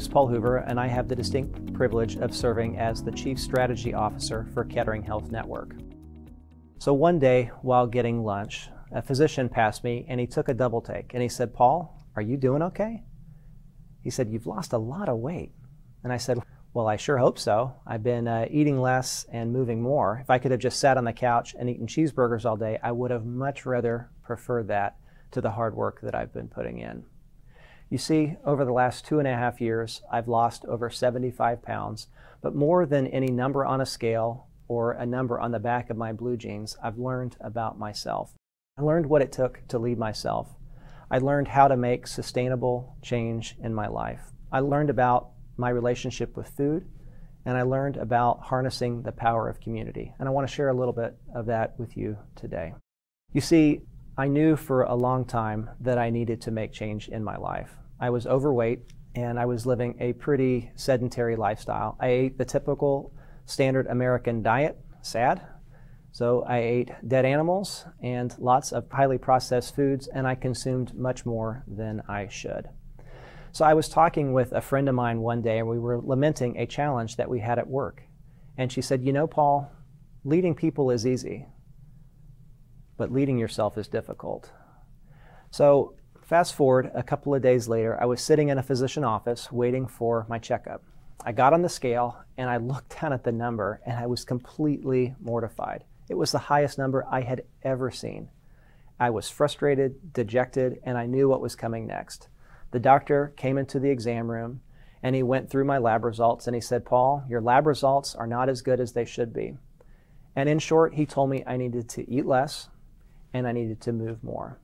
Hi, my name is Paul Hoover, and I have the distinct privilege of serving as the Chief Strategy Officer for Kettering Health Network. So one day, while getting lunch, a physician passed me and he took a double take and he said, Paul, are you doing okay? He said, You've lost a lot of weight. And I said, Well, I sure hope so. I've been uh, eating less and moving more. If I could have just sat on the couch and eaten cheeseburgers all day, I would have much rather preferred that to the hard work that I've been putting in. You see, over the last two and a half years, I've lost over 75 pounds, but more than any number on a scale or a number on the back of my blue jeans, I've learned about myself. I learned what it took to lead myself. I learned how to make sustainable change in my life. I learned about my relationship with food, and I learned about harnessing the power of community. And I want to share a little bit of that with you today. You see, I knew for a long time that I needed to make change in my life. I was overweight and I was living a pretty sedentary lifestyle. I ate the typical standard American diet, sad. So I ate dead animals and lots of highly processed foods, and I consumed much more than I should. So I was talking with a friend of mine one day, and we were lamenting a challenge that we had at work. And she said, You know, Paul, leading people is easy, but leading yourself is difficult. So fast forward a couple of days later, I was sitting in a physician office waiting for my checkup. I got on the scale and I looked down at the number and I was completely mortified. It was the highest number I had ever seen. I was frustrated, dejected, and I knew what was coming next. The doctor came into the exam room and he went through my lab results and he said, Paul, your lab results are not as good as they should be. And in short, he told me I needed to eat less and I needed to move more.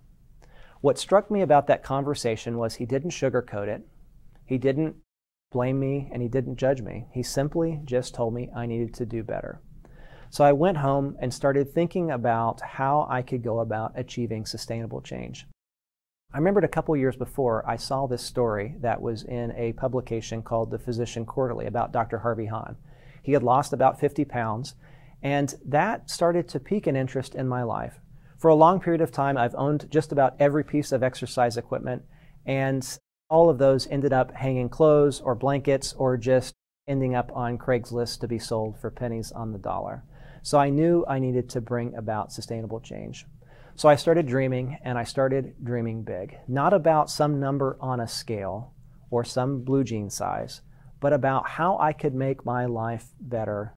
What struck me about that conversation was he didn't sugarcoat it. He didn't blame me and he didn't judge me. He simply just told me I needed to do better. So I went home and started thinking about how I could go about achieving sustainable change. I remembered a couple years before I saw this story that was in a publication called The Physician Quarterly about Dr. Harvey Hahn. He had lost about 50 pounds, and that started to pique an interest in my life. For a long period of time, I've owned just about every piece of exercise equipment, and all of those ended up hanging clothes or blankets or just ending up on Craigslist to be sold for pennies on the dollar. So I knew I needed to bring about sustainable change. So I started dreaming, and I started dreaming big. Not about some number on a scale or some blue jean size, but about how I could make my life better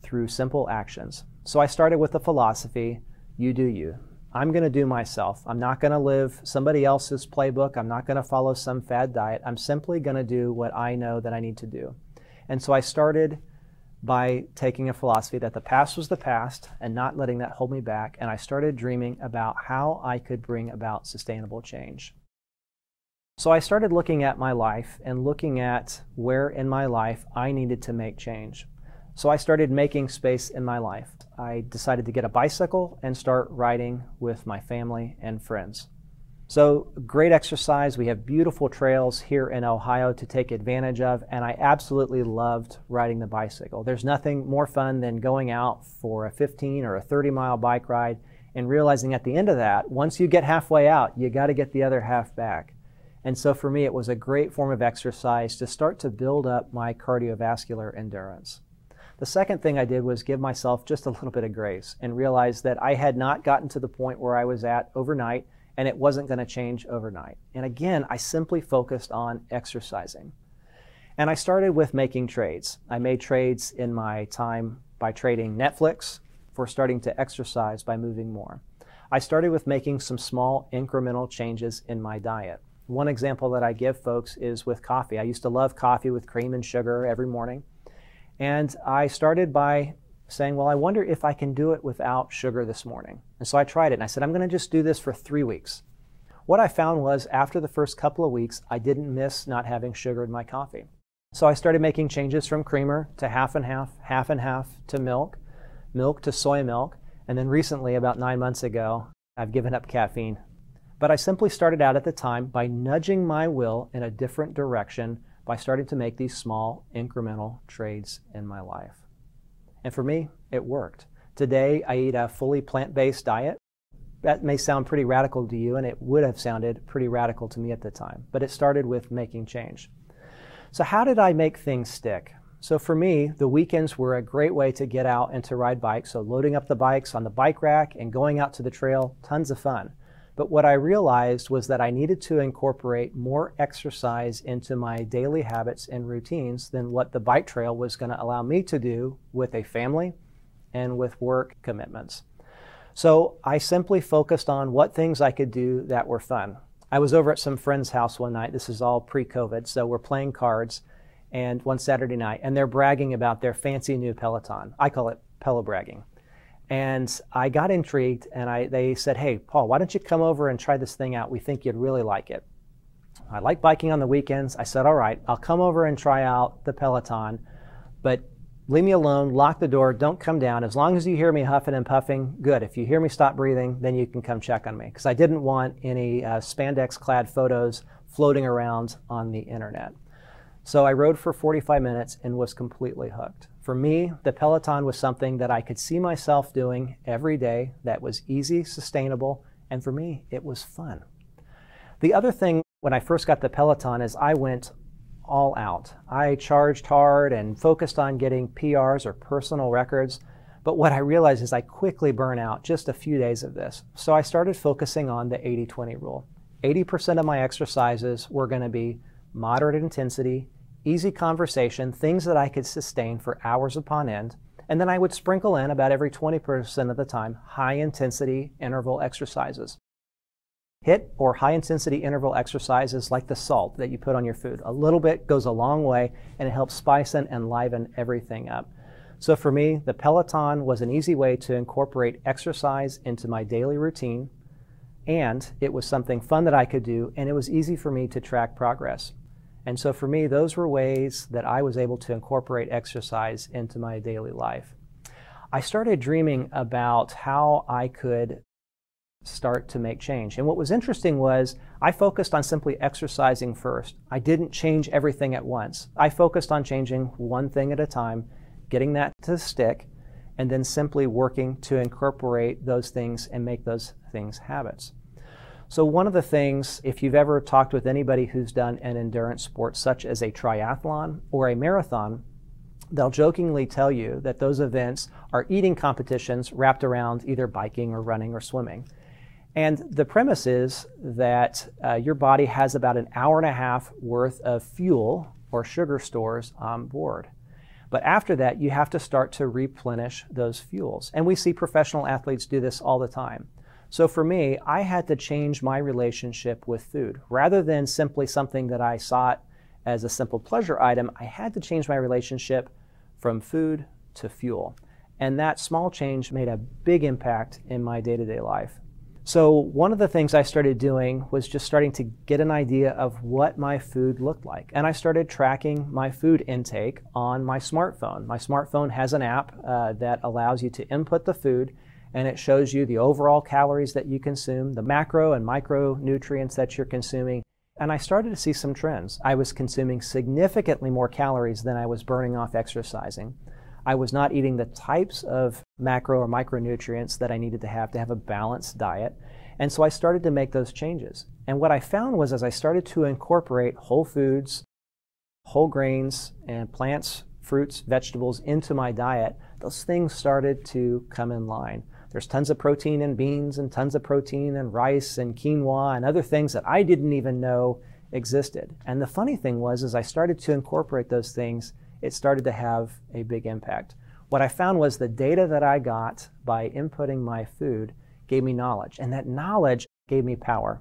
through simple actions. So I started with the philosophy you do you. I'm going to do myself. I'm not going to live somebody else's playbook. I'm not going to follow some fad diet. I'm simply going to do what I know that I need to do. And so I started by taking a philosophy that the past was the past and not letting that hold me back. And I started dreaming about how I could bring about sustainable change. So I started looking at my life and looking at where in my life I needed to make change. So I started making space in my life. I decided to get a bicycle and start riding with my family and friends. So, great exercise. We have beautiful trails here in Ohio to take advantage of, and I absolutely loved riding the bicycle. There's nothing more fun than going out for a 15 or a 30 mile bike ride and realizing at the end of that, once you get halfway out, you got to get the other half back. And so, for me, it was a great form of exercise to start to build up my cardiovascular endurance. The second thing I did was give myself just a little bit of grace and realize that I had not gotten to the point where I was at overnight and it wasn't going to change overnight. And again, I simply focused on exercising. And I started with making trades. I made trades in my time by trading Netflix for starting to exercise by moving more. I started with making some small incremental changes in my diet. One example that I give folks is with coffee. I used to love coffee with cream and sugar every morning. And I started by saying, Well, I wonder if I can do it without sugar this morning. And so I tried it and I said, I'm going to just do this for three weeks. What I found was after the first couple of weeks, I didn't miss not having sugar in my coffee. So I started making changes from creamer to half and half, half and half to milk, milk to soy milk, and then recently, about nine months ago, I've given up caffeine. But I simply started out at the time by nudging my will in a different direction by starting to make these small incremental trades in my life. And for me, it worked. Today, I eat a fully plant based diet. That may sound pretty radical to you, and it would have sounded pretty radical to me at the time, but it started with making change. So, how did I make things stick? So, for me, the weekends were a great way to get out and to ride bikes. So, loading up the bikes on the bike rack and going out to the trail, tons of fun. But what I realized was that I needed to incorporate more exercise into my daily habits and routines than what the bike trail was going to allow me to do with a family and with work commitments. So I simply focused on what things I could do that were fun. I was over at some friend's house one night. This is all pre COVID. So we're playing cards and one Saturday night, and they're bragging about their fancy new Peloton. I call it Pelo bragging. And I got intrigued, and I, they said, Hey, Paul, why don't you come over and try this thing out? We think you'd really like it. I like biking on the weekends. I said, All right, I'll come over and try out the Peloton, but leave me alone, lock the door, don't come down. As long as you hear me huffing and puffing, good. If you hear me stop breathing, then you can come check on me. Because I didn't want any uh, spandex clad photos floating around on the internet. So I rode for 45 minutes and was completely hooked. For me, the Peloton was something that I could see myself doing every day that was easy, sustainable, and for me, it was fun. The other thing when I first got the Peloton is I went all out. I charged hard and focused on getting PRs or personal records. But what I realized is I quickly burn out just a few days of this. So I started focusing on the 80 20 rule. 80% of my exercises were going to be moderate intensity, easy conversation, things that I could sustain for hours upon end. And then I would sprinkle in about every 20% of the time high intensity interval exercises. HIIT or high intensity interval exercises like the salt that you put on your food. A little bit goes a long way and it helps spice and enliven everything up. So for me, the Peloton was an easy way to incorporate exercise into my daily routine and it was something fun that I could do and it was easy for me to track progress. And so for me, those were ways that I was able to incorporate exercise into my daily life. I started dreaming about how I could start to make change. And what was interesting was I focused on simply exercising first. I didn't change everything at once. I focused on changing one thing at a time, getting that to stick, and then simply working to incorporate those things and make those things habits. So, one of the things, if you've ever talked with anybody who's done an endurance sport, such as a triathlon or a marathon, they'll jokingly tell you that those events are eating competitions wrapped around either biking or running or swimming. And the premise is that uh, your body has about an hour and a half worth of fuel or sugar stores on board. But after that, you have to start to replenish those fuels. And we see professional athletes do this all the time. So for me, I had to change my relationship with food. Rather than simply something that I sought as a simple pleasure item, I had to change my relationship from food to fuel. And that small change made a big impact in my day to day life. So, one of the things I started doing was just starting to get an idea of what my food looked like. And I started tracking my food intake on my smartphone. My smartphone has an app uh, that allows you to input the food and it shows you the overall calories that you consume, the macro and micronutrients that you're consuming. And I started to see some trends. I was consuming significantly more calories than I was burning off exercising. I was not eating the types of macro or micronutrients that I needed to have to have a balanced diet. And so I started to make those changes. And what I found was as I started to incorporate whole foods, whole grains, and plants, fruits, vegetables into my diet, those things started to come in line. There's tons of protein in beans and tons of protein in rice and quinoa and other things that I didn't even know existed. And the funny thing was, as I started to incorporate those things, it started to have a big impact. What I found was the data that I got by inputting my food gave me knowledge, and that knowledge gave me power.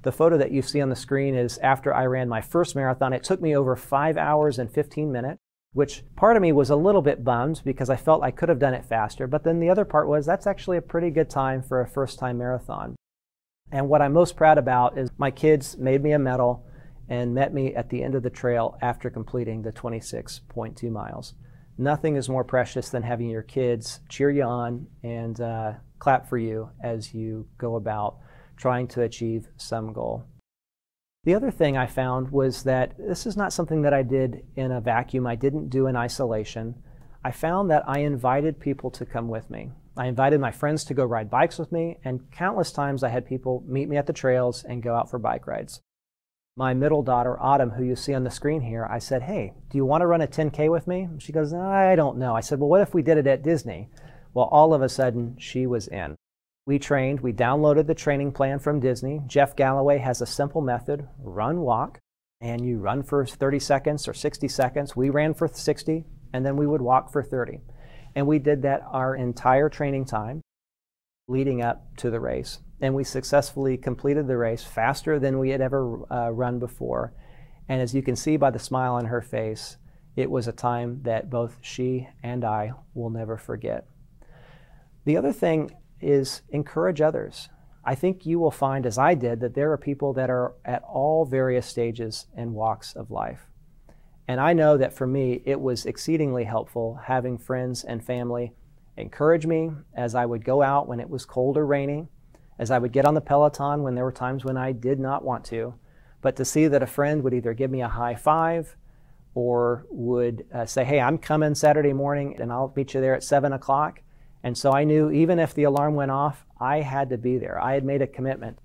The photo that you see on the screen is after I ran my first marathon. It took me over five hours and 15 minutes which part of me was a little bit bummed because I felt I could have done it faster. But then the other part was that's actually a pretty good time for a first time marathon. And what I'm most proud about is my kids made me a medal and met me at the end of the trail after completing the 26.2 miles. Nothing is more precious than having your kids cheer you on and uh, clap for you as you go about trying to achieve some goal. The other thing I found was that this is not something that I did in a vacuum, I didn't do in isolation. I found that I invited people to come with me. I invited my friends to go ride bikes with me, and countless times I had people meet me at the trails and go out for bike rides. My middle daughter, Autumn, who you see on the screen here, I said, Hey, do you want to run a 10K with me? She goes, I don't know. I said, Well, what if we did it at Disney? Well, all of a sudden, she was in. We trained, we downloaded the training plan from Disney. Jeff Galloway has a simple method run, walk, and you run for 30 seconds or 60 seconds. We ran for 60, and then we would walk for 30. And we did that our entire training time leading up to the race. And we successfully completed the race faster than we had ever uh, run before. And as you can see by the smile on her face, it was a time that both she and I will never forget. The other thing is encourage others. I think you will find, as I did, that there are people that are at all various stages and walks of life. And I know that for me, it was exceedingly helpful having friends and family encourage me as I would go out when it was cold or rainy, as I would get on the Peloton when there were times when I did not want to, but to see that a friend would either give me a high five or would uh, say, Hey, I'm coming Saturday morning and I'll meet you there at 7 o'clock. And so I knew even if the alarm went off, I had to be there. I had made a commitment.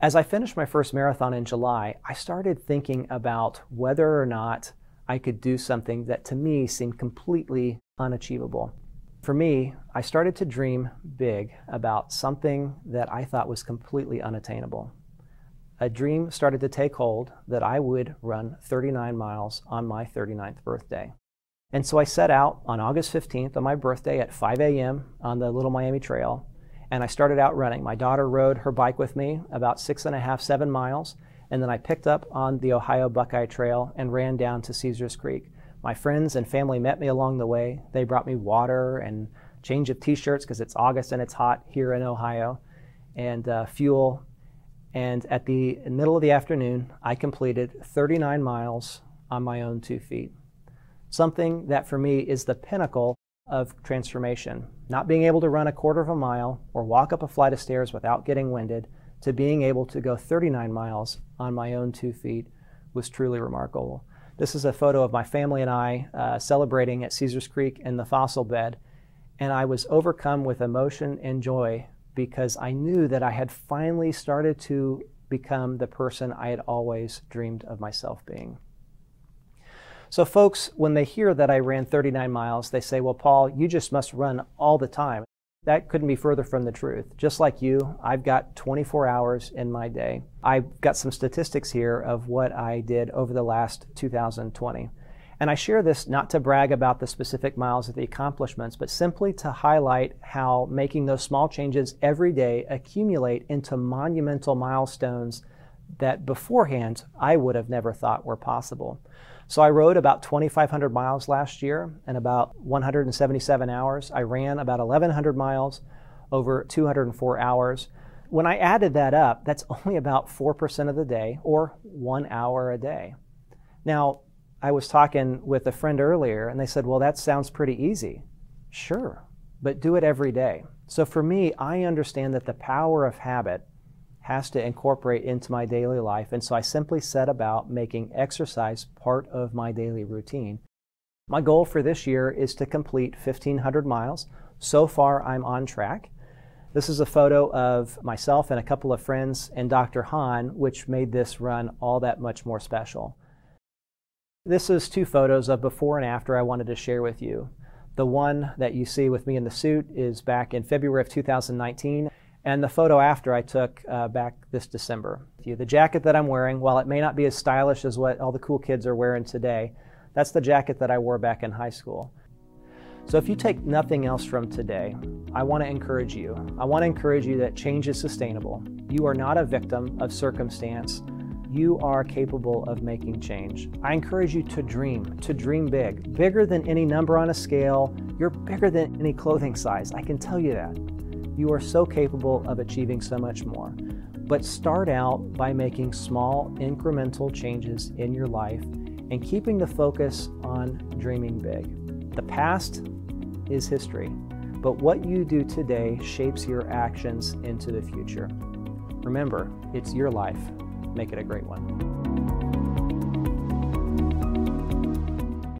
As I finished my first marathon in July, I started thinking about whether or not I could do something that to me seemed completely unachievable. For me, I started to dream big about something that I thought was completely unattainable. A dream started to take hold that I would run 39 miles on my 39th birthday. And so I set out on August 15th on my birthday at 5 a.m. on the Little Miami Trail, and I started out running. My daughter rode her bike with me about six and a half, seven miles, and then I picked up on the Ohio Buckeye Trail and ran down to Caesars Creek. My friends and family met me along the way. They brought me water and change of t-shirts because it's August and it's hot here in Ohio, and uh, fuel. And at the middle of the afternoon, I completed 39 miles on my own two feet something that for me is the pinnacle of transformation. Not being able to run a quarter of a mile or walk up a flight of stairs without getting winded to being able to go 39 miles on my own two feet was truly remarkable. This is a photo of my family and I uh, celebrating at Caesars Creek in the fossil bed, and I was overcome with emotion and joy because I knew that I had finally started to become the person I had always dreamed of myself being. So, folks, when they hear that I ran 39 miles, they say, Well, Paul, you just must run all the time. That couldn't be further from the truth. Just like you, I've got 24 hours in my day. I've got some statistics here of what I did over the last 2020. And I share this not to brag about the specific miles of the accomplishments, but simply to highlight how making those small changes every day accumulate into monumental milestones that beforehand I would have never thought were possible. So I rode about 2,500 miles last year in about 177 hours. I ran about 1,100 miles over 204 hours. When I added that up, that's only about 4% of the day or one hour a day. Now, I was talking with a friend earlier and they said, well, that sounds pretty easy. Sure, but do it every day. So for me, I understand that the power of habit has to incorporate into my daily life. And so I simply set about making exercise part of my daily routine. My goal for this year is to complete 1,500 miles. So far, I'm on track. This is a photo of myself and a couple of friends and Dr. Hahn, which made this run all that much more special. This is two photos of before and after I wanted to share with you. The one that you see with me in the suit is back in February of 2019 and the photo after I took uh, back this December. The jacket that I'm wearing, while it may not be as stylish as what all the cool kids are wearing today, that's the jacket that I wore back in high school. So if you take nothing else from today, I want to encourage you. I want to encourage you that change is sustainable. You are not a victim of circumstance. You are capable of making change. I encourage you to dream, to dream big, bigger than any number on a scale. You're bigger than any clothing size. I can tell you that. You are so capable of achieving so much more. But start out by making small incremental changes in your life and keeping the focus on dreaming big. The past is history, but what you do today shapes your actions into the future. Remember, it's your life. Make it a great one.